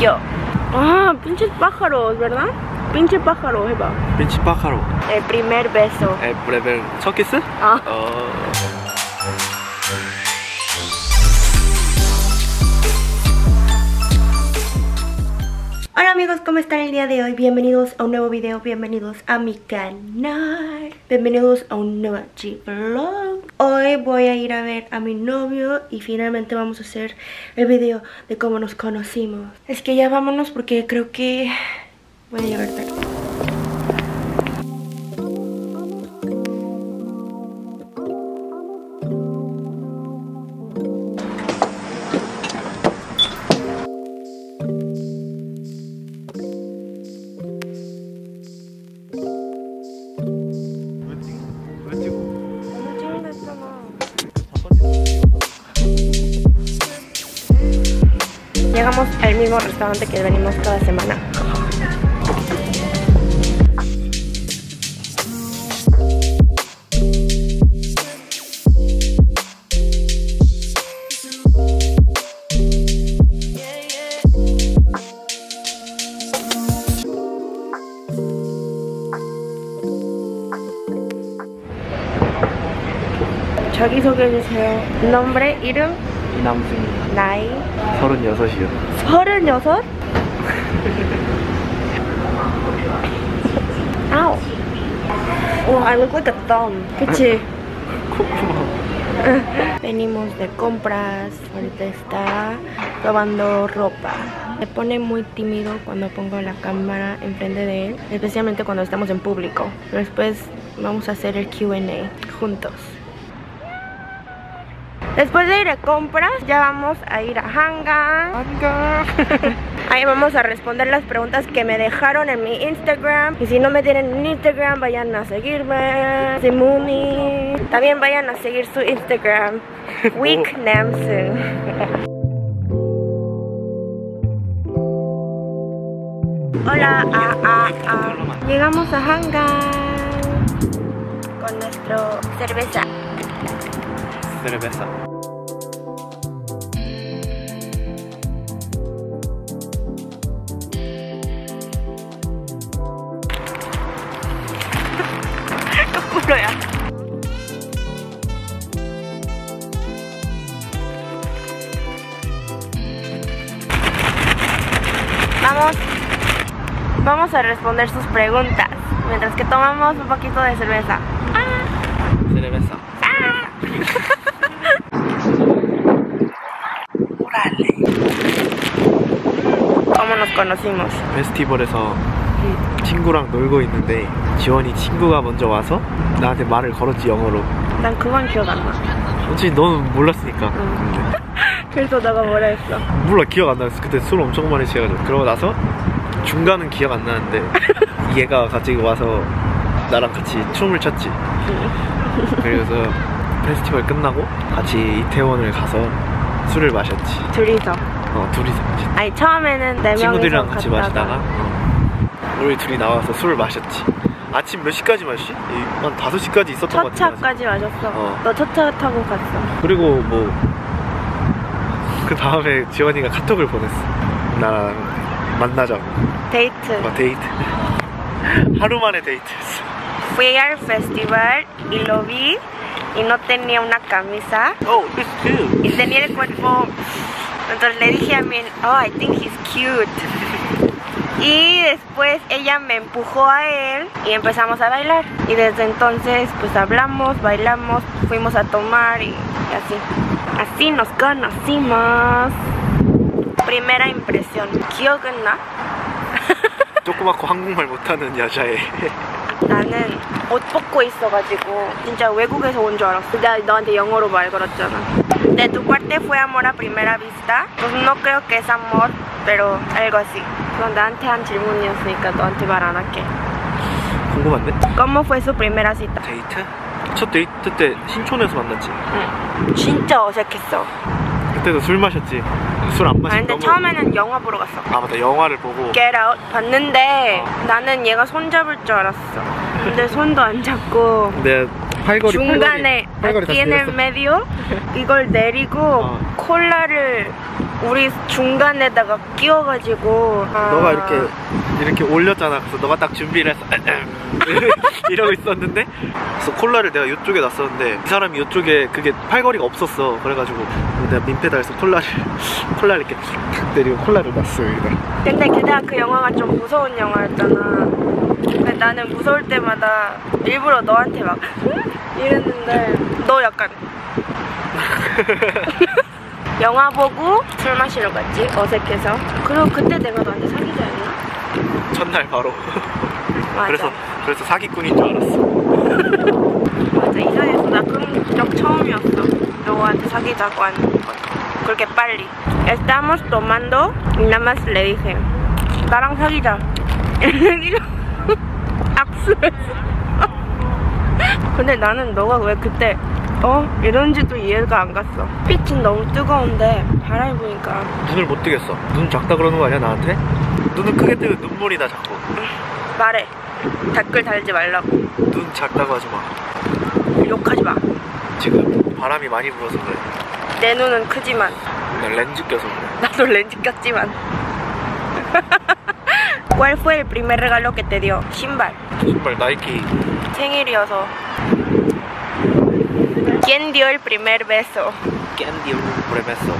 Yo. Ah, pinches pájaros, ¿verdad? Pinche pájaro, 해봐. 빈치 파카로 El primer beso. 에 레벨 첫 키스? 아. 어 Hola amigos, ¿cómo están el día de hoy? Bienvenidos a un nuevo video, bienvenidos a mi canal Bienvenidos a un nuevo G-Vlog Hoy voy a ir a ver a mi novio y finalmente vamos a hacer el video de cómo nos conocimos. Es que ya vámonos porque creo que voy a llegar tarde Llegamos al mismo restaurante que venimos cada semana. 자기 소개해 주세요. nombre, 이름, 이남승 나이, 36이요 서른여섯? 아우. Oh, I look like a thumb. 그치? 콧구멍 Venimos de compras. Ahorita está probando ropa. Me pone muy tímido cuando pongo la cámara enfrente de él, especialmente cuando estamos en público. Pero después vamos a hacer el QA juntos. Después de ir a compras, ya vamos a ir a Hanga. Hanga. Ahí vamos a responder las preguntas que me dejaron en mi Instagram. Y si no me tienen en Instagram, vayan a seguirme. Simuni. También vayan a seguir su Instagram. WeakNamson. Hola, ah, llegamos a Hanga con nuestro cerveza. Cerveza. Vamos, vamos a responder sus preguntas mientras que tomamos un poquito de cerveza. Cerveza. Ah. ¿Cómo nos conocimos? Es por eso 친구랑 놀고 있는데 지원이 친구가 먼저 와서 나한테 말을 걸었지 영어로. 난 그건 기억 안 나. 솔직히 너는 몰랐으니까. 응. 그래서 내가 뭐라 했어? 몰라 기억 안 나서. 그때 술 엄청 많이 취해가지고. 그러고 나서 중간은 기억 안 나는데 얘가 갑자기 와서 나랑 같이 춤을 췄지. 그래서 페스티벌 끝나고 같이 이태원을 가서 술을 마셨지. 둘이서. 어 둘이서 아니 처음에는 네 명이서 친구들이랑 같이 갔다가? 마시다가 어, 우리 둘이 나와서 술을 마셨지 아침 몇 시까지 마시지? 이- 한 5시까지 있었던 것첫 같아 차까지 마셨어. 어. 너 첫 차 타고 갔어. 그리고 뭐 그 다음에 지원이가 카톡을 보냈어 나랑 만나자고 데이트. 어, 데이트 하루 만에 데이트했어 Fui al festival y lo vi y no tenía una camisa Oh, it's cute y tenía el cuerpo. Entonces le dije a mi, oh, I think he's cute. Y después ella me empujó a él y empezamos a bailar. Y desde entonces pues hablamos, bailamos, fuimos a tomar y así. Así nos conocimos. Primera impresión. 기억은 나? 조그맣고 한국말 못하는 여자애 나는 옷 벗고 있어가지고 진짜 외국에서 온 줄 알았어. 내가 너한테 영어로 말 걸었잖아. De tu parte fue amor a primera vista? Pues no creo que es amor, pero algo así. 그건 나한테 한 질문이었으니까 너한테 말 안 할게. 궁금한데? ¿Cómo fue su primera cita? 데이트? 첫 데이트 때 신촌에서 만났지 응. 진짜 어색했어. 그때도 술 마셨지 술안아 마시고 근데 처음에는 영화 보러 갔어. 아 맞다 영화를 보고 Get Out 봤는데 나는 얘가 손 잡을 줄 알았어. 근데 손도 안 잡고 내가 팔걸이 중간에 때렸어. medio 이걸 내리고 어. 콜라를 우리 중간에다가 끼워가지고 아, 너가 이렇게 이렇게 올렸잖아. 그래서 너가 딱 준비를 해서 이러고 있었는데 그래서 콜라를 내가 이쪽에 놨었는데 이 사람이 이쪽에 그게 팔걸이가 없었어. 그래가지고 내가 민폐다해서 콜라를 콜라를 이렇게 탁 내리고 콜라를 놨어 여기다. 근데 게다가 그 영화가 좀 무서운 영화였잖아 나는 무서울 때마다 일부러 너한테 막 이랬는데 너 약간 영화 보고 술 마시러 갔지? 어색해서? 그리고 그때 내가 너한테 사귀자 했나? 첫날 바로. 맞아. 그래서 그래서 사기꾼인 줄 알았어. 맞아. 이사에서 나 그런 적 처음이었어. 너한테 사귀자고 하는 거. 그렇게 빨리. Estamos tomando y nada más le dije. 나랑 사귀자 근데 나는 너가 왜 그때 어? 이런지도 이해가 안 갔어 빛은 너무 뜨거운데 바람이 부니까 눈을 못 뜨겠어. 눈 작다 그러는 거 아니야 나한테? 눈을 크게 뜨면 눈물이 나 자꾸. 말해 댓글 달지 말라고 눈 작다고 하지 마. 욕하지 마. 내 지금 바람이 많이 불어서 그래. 눈은 크지만 나 렌즈 껴서 그래. 나도 렌즈 꼈지만 ¿Cuál fue el primer regalo que te dio? 신발 신발 나이키 생일이어서 ¿Quién dio el primer beso? ¿Quién dio primer beso?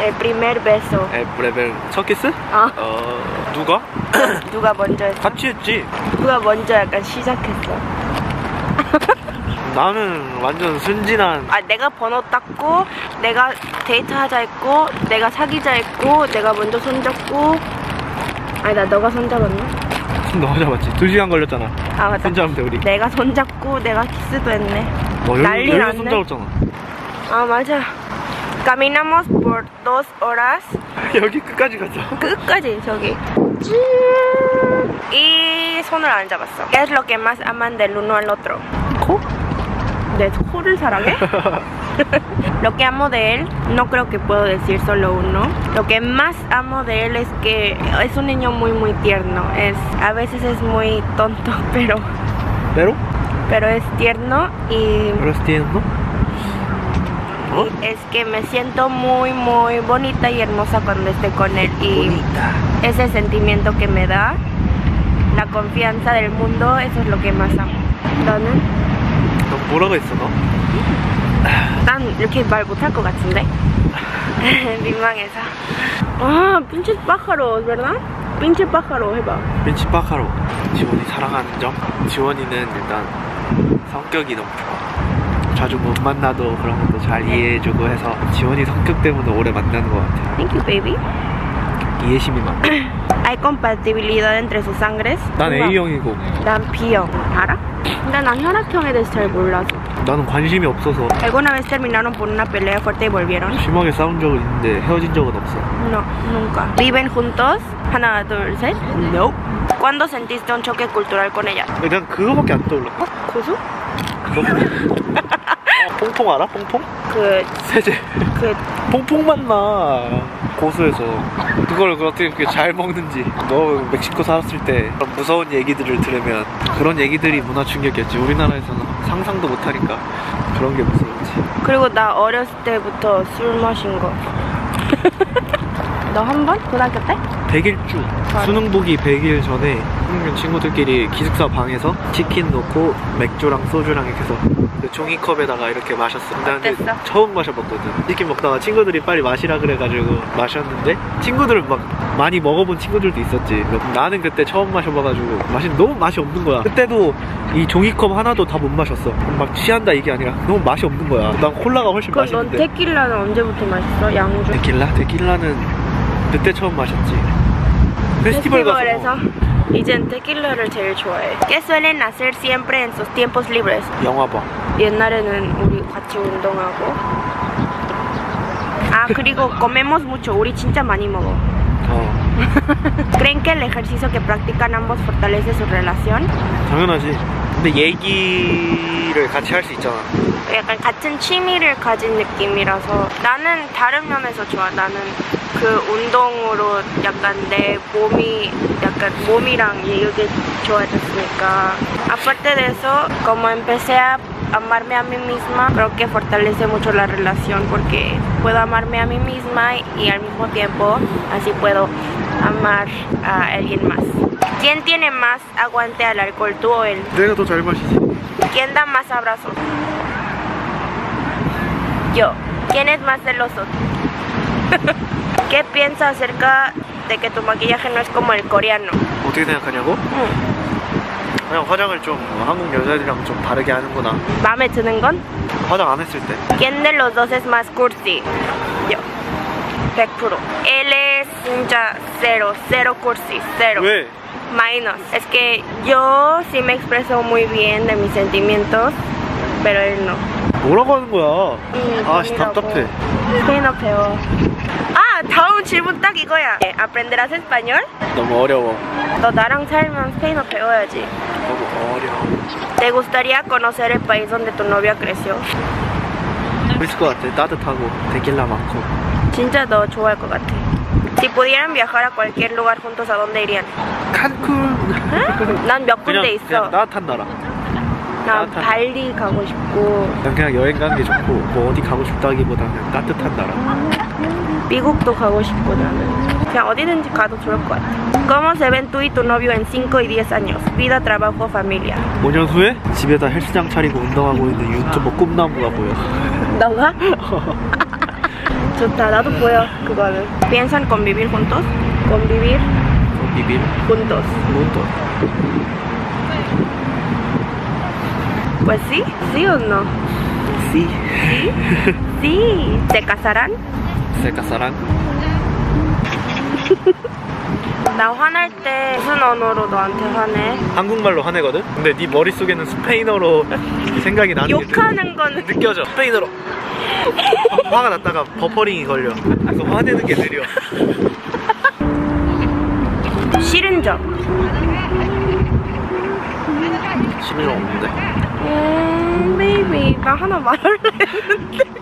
El primer beso El primer 첫 키스? 어 어 누가? 누가 먼저 했어? 같이 했지. 누가 먼저 약간 시작했어 나는 완전 순진한 아 내가 번호 땄고 내가 데이트하자 했고 내가 사귀자 했고 내가 먼저 손잡고 아니 나 너가 손잡았나? 너 잡았지. 두 시간 걸렸잖아. 아 맞다 손잡으면 돼 우리. 내가 손잡고 내가 키스도 했네 어, 난리 여기 났네. 손잡았잖아. 아 맞아 Caminamos por dos horas 여기 끝까지 가자. 끝까지 저기 이 손을 안 잡았어 ¿Qué es lo que más aman del uno al otro? 코? ¿ 내 코를 사랑해? Lo que amo de él, no creo que puedo decir solo uno. Lo que más amo de él es que es un niño muy muy tierno. Es a veces es muy tonto, pero 빼로? pero es tierno y 브레스티엔노? 어? es que me siento muy muy bonita y hermosa cuando esté con él y 보니까. ese sentimiento que me da, la confianza del mundo, eso es lo que más amo. 너는? 너 뭐라고 했어 너? 난 이렇게 말 못할 것 같은데? 민망해서. 아, pinche pájaro, ¿verdad? pinche pájaro 해봐. 벤치 파카로 지원이 사랑하는 점 지원이는 일단 성격이 너무 좋아 자주 못 만나도 그런 것도 잘 이해해주고 해서 지원이 성격 때문에 오래 만나는 것 같아 Thank you, baby. 이해심이 많아 Hay compatibilidad entre sus sangres. 난 A형이고 난 B형. 알아? 근데 난 혈액형에 대해서 잘 몰라서. 나는 관심이 없어서 ¿Alguna vez terminaron por una pelea fuerte y volvieron? 심하게 싸운 적은 있는데 헤어진 적은 없어 No, nunca. ¿Viven juntos? 하나, 둘, 셋. Nope ¿Cuándo sentiste un choque cultural con ella? 난 그거밖에 안 떠올라 어? 고수? 어, 퐁퐁 알아? 퐁퐁? 그, 세제 그, 퐁퐁 맛나 고수에서 그걸 어떻게 그렇게 잘 먹는지 너 멕시코 살았을 때 그런 무서운 얘기들을 들으면 그런 얘기들이 문화 충격이었지 우리나라에서는 상상도 못하니까 그런 게 무서웠지 그리고 나 어렸을 때부터 술 마신 거. 너 한 번? 고등학교 때? 100일주 맞아. 수능 보기 100일 전에 한국인 친구들끼리 기숙사 방에서 치킨 넣고 맥주랑 소주랑 이렇게 해서 그 종이컵에다가 이렇게 마셨어 근데? 처음 마셔봤거든 치킨 먹다가 친구들이 빨리 마시라 그래가지고 마셨는데 친구들은 막 많이 먹어본 친구들도 있었지 나는 그때 처음 마셔봐가지고 맛이 너무 맛이 없는 거야 그때도 이 종이컵 하나도 다 못 마셨어 막 취한다 이게 아니라 너무 맛이 없는 거야 난 콜라가 훨씬 그럼 넌 맛있는데 테킬라는 언제부터 마셨어? 양주? 데킬라? 데킬라는 그때 처음 마셨지 페스티벌 페스티벌에서 이젠 테킬라를 제일 좋아해. ¿Qué suelen hacer siempre en sus tiempos libres? 영화 봐 옛날에는 우리 같이 운동하고 아 그리고 comemos mucho 우리 진짜 많이 먹어 어 ¿Creen que el ejercicio que practican ambos fortalece su relación? 당연하지 근데 얘기를 같이 할 수 있잖아 약간 같은 취미를 가진 느낌이라서 나는 다른 면에서 좋아 나는 그 운동으로 약간 내 몸이 약간 몸이랑 이게 좋아졌으니까 aparte de eso como empecé a amarme a mí misma, creo que fortalece mucho la relación porque puedo amarme a mí misma y, al mismo tiempo así puedo amar a alguien más. ¿Quién tiene más aguante al alcohol, tú o él? 내가 더 잘 마시지. ¿Quién da más abrazos? Yo. ¿Quién es más celoso? ¿Qué piensas acerca de que tu maquillaje no es como el coreano? 어떻게 생각하냐고? 응. 그냥 화장을 좀 한국 여자들이랑 좀 다르게 하는구나. 마음에 드는 건? 화장 안 했을 때. ¿Quién de los dos es más cursi? Yo. 100%. Él es 진짜 cero, cero cursi, cero. 왜? Minus. Es que yo sí me expreso muy bien de mis sentimientos, pero él no. 뭐라고 하는 거야? 음, 아씨 아니라고. 답답해. 스페인어 배워. 아, 다음 질문 딱 이거야. 예, ¿Aprenderás español? 너무 어려워. 너 나랑 살면 스페인어 배워야지. 너무 어려워. ¿Te gustaría conocer el país donde tu novia creció? 재밌을 것 같아. 따뜻하고 데킬라 많고. 진짜 너 좋아할 것 같아. Si pudieran viajar a cualquier lugar juntos, ¿a dónde irían? 칸쿤. 난몇 그냥, 군데 그냥 있어. 따뜻한 나라. 난 따뜻한- 발리 가고 싶고, 난 그냥 여행 가는 게 좋고 뭐 어디 가고 싶다기보다 그냥 따뜻한 나라. 미국도 가고 싶고 나는. 그냥 어디든지 가도 좋을 것 같아. ¿Cómo se ven tú y tu novio en 5 y 10 años? Vida, trabajo, familia. 5년 후에 집에다 헬스장 차리고 운동하고 있는 유튜버 꿈나무가 보여. 너가? 좋다. 나도 보여. 그거는. ¿Piensan convivir juntos? Convivir 비빌. juntos. 뭐또 Pues sí, sí o no. 씨. Sí. ¿Se casarán? 셀카 사랑. 나 화날 때 무슨 언어로 너한테 화내? 한국말로 화내거든? 근데 네 머릿속에는 스페인어로 생각이 나는 게 욕하는 거는 느- 느껴져 스페인어로 화가 났다가 버퍼링이 걸려 그래서 화내는 게 느려 싫은 점. 심의가 없는데 Mm, baby, 나 하나 말할래 했는데.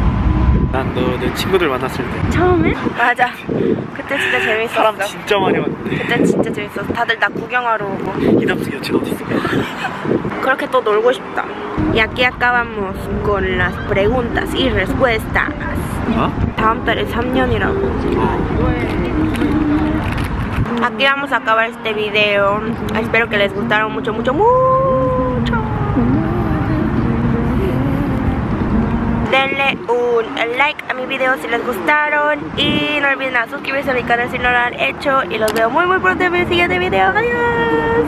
난 너 내 친구들 만났을 때 처음에? 맞아. 그때 진짜 재밌었어. 사람 진짜 많이 왔는데 그때 진짜 재밌었어. 다들 나 구경하러 오고. 이담수 여친 어디 있어? 그렇게 또 놀고 싶다. Y aquí acabamos con las preguntas y respuestas. 어? 다음 달에 3년이라고. 어. Aquí vamos a acabar este video. Espero que les gustaron mucho, mucho, mucho. Un like a mi video si les gustaron. Y no olviden a suscribirse a mi canal si no lo han hecho. Y los veo muy muy pronto en mi siguiente video. Adiós.